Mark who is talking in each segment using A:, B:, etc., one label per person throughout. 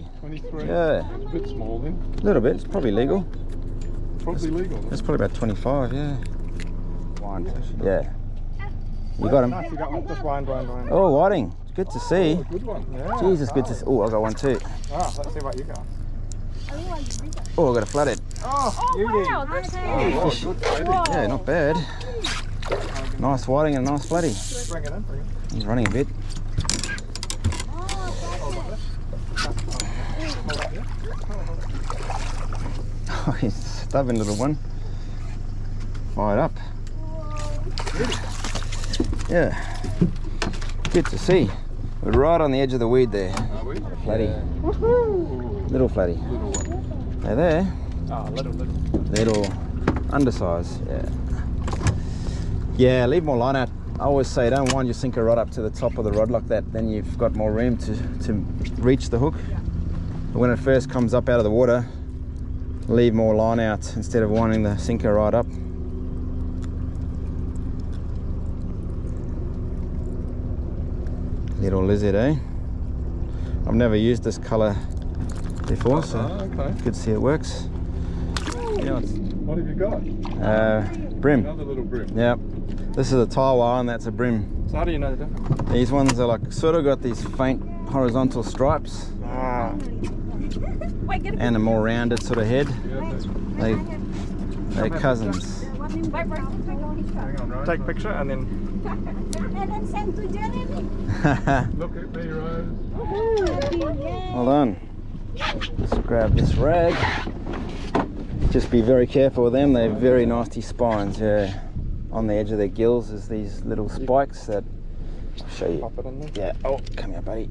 A: 23.
B: 23.
A: Yeah,
B: A bit small then.
A: a little bit. It's probably legal.
B: Probably legal.
A: It's probably about 25, yeah. Yeah. You got him.
B: Nice, you got one. Just wind, wind, wind.
A: Oh, whiting. It's good to see.
B: Oh, good one. Yeah.
A: Jesus, good to see. Oh, I got one too.
B: Ah, let's see what you got.
A: Oh, I got a flathead.
B: Oh, you did.
C: Wow, that's
B: Oh,
A: Fish.
B: good lady.
A: Yeah, not bad. Nice whiting and a nice flatty.
B: Bring it in, bring it in.
A: He's running a bit. Oh, he's a stubborn little one. Fired up. Yeah. Good to see. We're right on the edge of the weed there.
B: Are we?
A: Flatty.
B: Woohoo!
A: Little flatty.
B: Little one.
A: They're there.
B: Ah, little, little.
A: Little undersized. Yeah. Yeah, leave more line out. I always say don't wind your sinker right up to the top of the rod like that. Then you've got more room to, to reach the hook. But when it first comes up out of the water, leave more line out instead of winding the sinker right up. Little lizard, eh? I've never used this colour before, so
B: Ah, okay.
A: good to see it works. Yeah,
B: What have you got?
A: uh, bream.
B: Another little bream.
A: Yep. This is a tarwhine and that's a bream.
B: So how do you know the difference?
A: These ones are like sort of got these faint horizontal stripes
B: Ah,
C: Wait, get a
A: and a more rounded sort of head. They they're cousins.
C: Wait, wait,
B: Hang on, right? Take a picture and then
C: And then send to Jeremy.
B: look at me, Rose.
A: Hold on. Let's grab this rag. Just be very careful with them. They're very nasty spines. Yeah. On the edge of their gills is these little spikes that I'll show you.
B: Pop it in there.
A: Yeah. Oh, come here, buddy.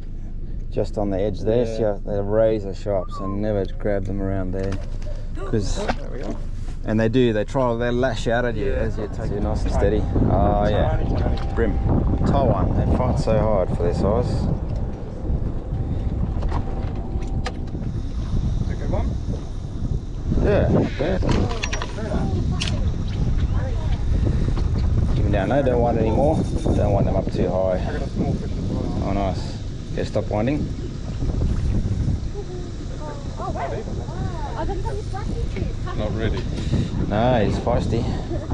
A: Just on the edge there. See how they're razor sharp, so never grab them around there. Because
B: go.
A: Oh, and they do. They try. They lash out at you
B: Yeah.
A: as you take it nice and steady. Oh yeah. Bream. Tarwhine. They fight so hard for their size.
B: Take a one.
A: Yeah. Keep them down low, don't wind anymore. Don't want them up too high.
B: I got a small fish as well.
A: Oh, nice. Okay, stop winding.
C: Wait. Then come back.
B: Not ready.
A: No, he's feisty.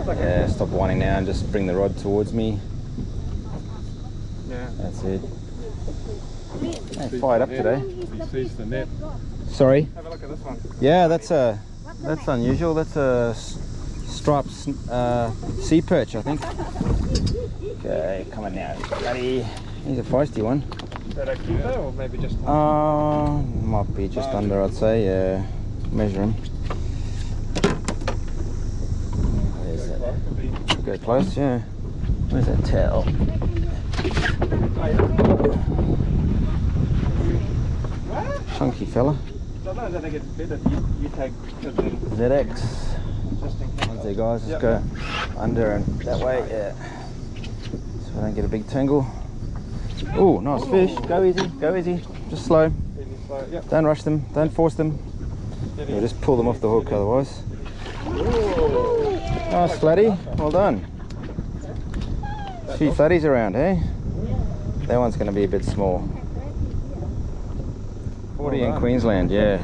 A: Yeah, stop winding now and just bring the rod towards me.
B: Yeah.
A: That's it. Hey, fired up today.
B: He sees the net.
A: Sorry.
B: Have a look at this one.
A: Yeah, that's a that's unusual. That's a striped uh, sea perch, I think. Okay, come on now, buddy. He's a feisty one.
B: Is that a keeper or maybe just
A: Uh, might be just under, I'd say. Yeah, measure him. Where's that? Go close, yeah. Where's that tail? Chunky fella.
B: Sometimes I think it's better if you, you take
A: ZX.
B: just in case.
A: One's there, guys. Just
B: Yep.
A: go under and that way. Yeah. So I don't get a big tangle. Oh, nice fish. Go easy. Go easy. Just slow.
B: Really slow. Yep.
A: Don't rush them. Don't force them. just pull them off the hook otherwise. Nice flatty. Well done. A Few flatties around, eh? That one's going to be a bit small. 40 in. Queensland, yeah.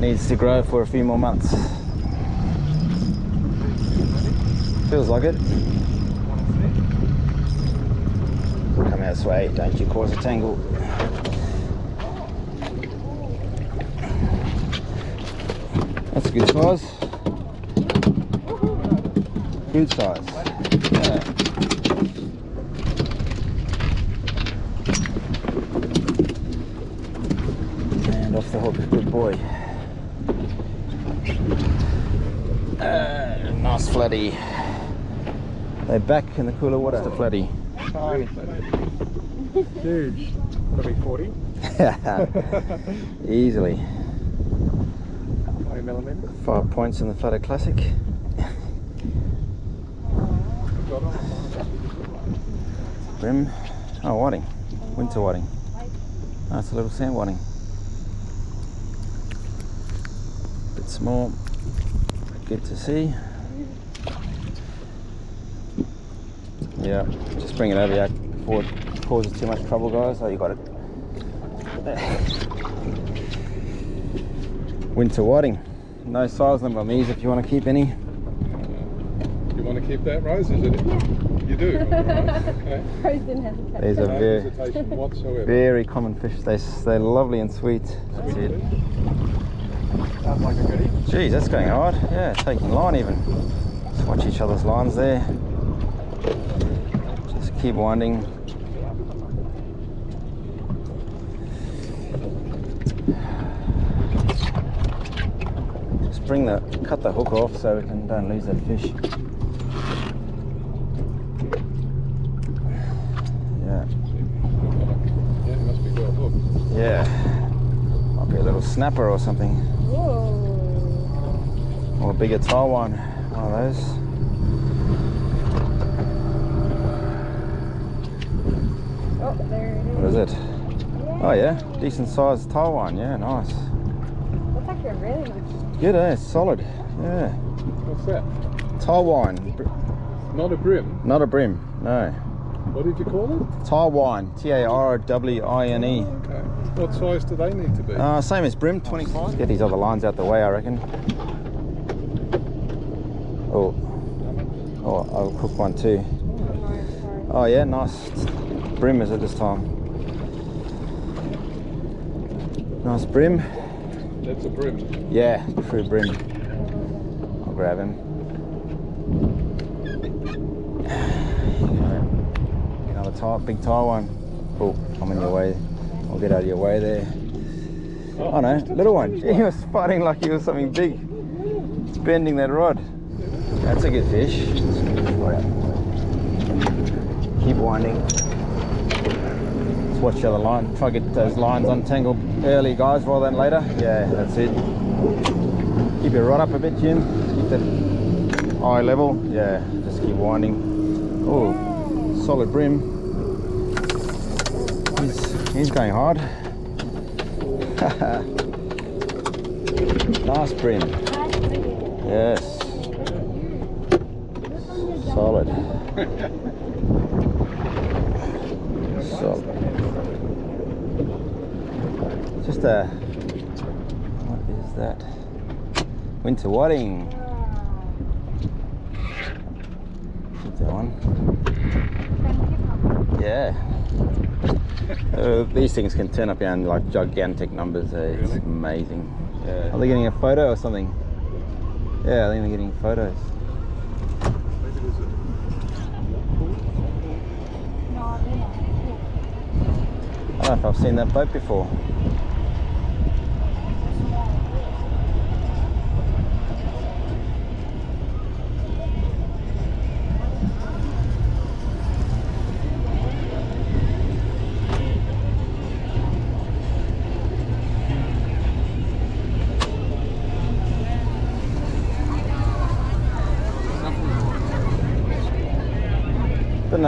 A: Needs to grow for a few more months. Feels like it. Come out this way, don't you cause a tangle. That's a good size. Good size. Yeah. And off the hook, good boy. Uh, nice flatty. They're back in the cooler water. The flatty.
B: Tiny. Huge. That'll 40.
A: Easily.
B: 20 millimetres.
A: Five points in the Flutter Classic. Bream. Oh, whiting. Winter whiting. Oh, it's a little sand whiting. Bit small. Good to see. Yeah, just bring it over here before it causes too much trouble, guys. Oh, you got it. Winter whiting. No size limit on these if you want to keep any.
B: You want to keep that, Rose? Is it? You do. Right, okay.
C: Rose didn't hesitate.
A: These are
B: No
A: very, very common fish. They, they're lovely and sweet. That's it.
B: Sounds like a goodie.
A: Geez, that's going hard. Yeah, taking line even. Let's watch each other's lines there. Just keep winding. Just bring the cut the hook off so we can don't lose that fish. Yeah,
B: Yeah, it must be well hooked.
A: yeah. Might be a little snapper or something.
C: Whoa.
A: Or a bigger tall one. One of those.
C: Oh, there it is.
A: What is it? Oh yeah, decent sized Tarwhine. Yeah, nice.
C: Looks That's actually really nice.
A: Good, eh? It's solid. Yeah.
B: What's that?
A: Tarwhine.
B: Not a bream.
A: Not a bream. No.
B: What did you call it?
A: Tarwhine, wine. T A R W I N E.
B: Okay. What size do they need to be?
A: Uh, same as bream, 25. Let's get these other lines out the way, I reckon. Oh. Oh, I'll cook one too. Oh yeah, nice. Bream is it this time? Nice bream.
B: That's a bream.
A: Yeah, true bream. I'll grab him. Another tire, big tire one. Oh, I'm in your way. I'll get out of your way there. Oh no, little one. He was fighting like he was something big. It's bending that rod. That's a good fish. Keep winding. Watch the other line. Try to get those lines untangled early, guys, rather than later. Yeah, that's it. Keep your rod up a bit, Jim. Keep that eye level. Yeah, just keep winding. Oh, solid bream. He's, he's going hard. nice bream. Yes. Solid. Solid. Just a. What is that? Winter whiting. That one. Yeah. Uh, these things can turn up in like gigantic numbers. Uh, it's
B: Really?
A: amazing.
B: Yeah.
A: Are they getting a photo or something? Yeah, I think they're getting photos.
B: Maybe there's a-
C: No, they're not.
A: I don't know if I've seen that boat before.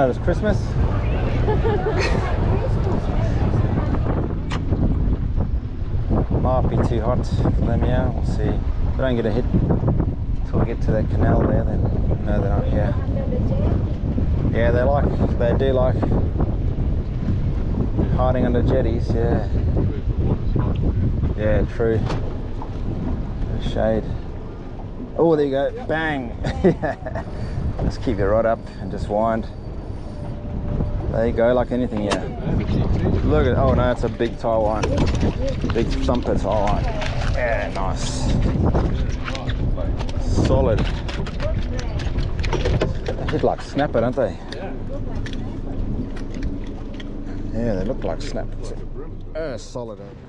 A: It was Christmas. Might be too hot for them, yeah. We'll see. If they don't get a hit until we get to that canal there, then no, they're not here. Yeah, they like, they do like hiding under jetties, yeah. Yeah, true. Shade. Oh, there you go. Bang. Just keep your rod up and just wind. There you go, like anything, yeah. Look at, oh no, it's a big Tarwhine. Big thumper Tarwhine. Yeah, nice. Solid. They look like snapper, don't they? Yeah, they look like snapper. Uh, solid. eh?